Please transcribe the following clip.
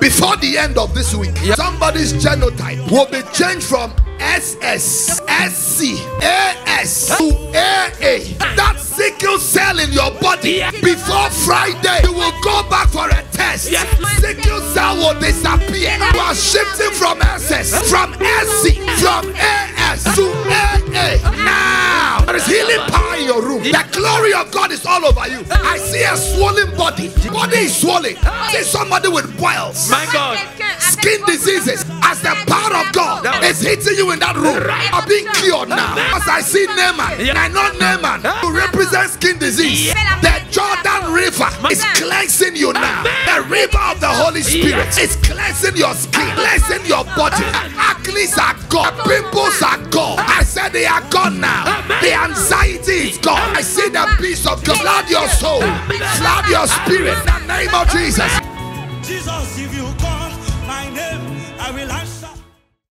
before the end of this week, Yeah. somebody's genotype will be changed from SS, SC, AS to AA. That sickle cell in your body before Friday, you will go back for a test. Sickle cell will disappear. You are shifting from SS, from SC, from AS to AA. Now, there is healing your room. The glory of God is all over you. I see a swollen body. Body is swollen. I see somebody with boils My God. skin diseases as the power of God is hitting you in that room are being cured now. As I see Naaman, Yeah. I know Naaman to represent skin disease. The Jordan River is cleansing you now. The river of the Holy Spirit is cleansing your skin, cleansing your body. Acnes are gone, pimples are gone. I said they are gone now. The anxiety is gone. I see the peace of God. Flood your soul, flood your spirit. In the name of Jesus. Jesus, if you call my name, I will answer.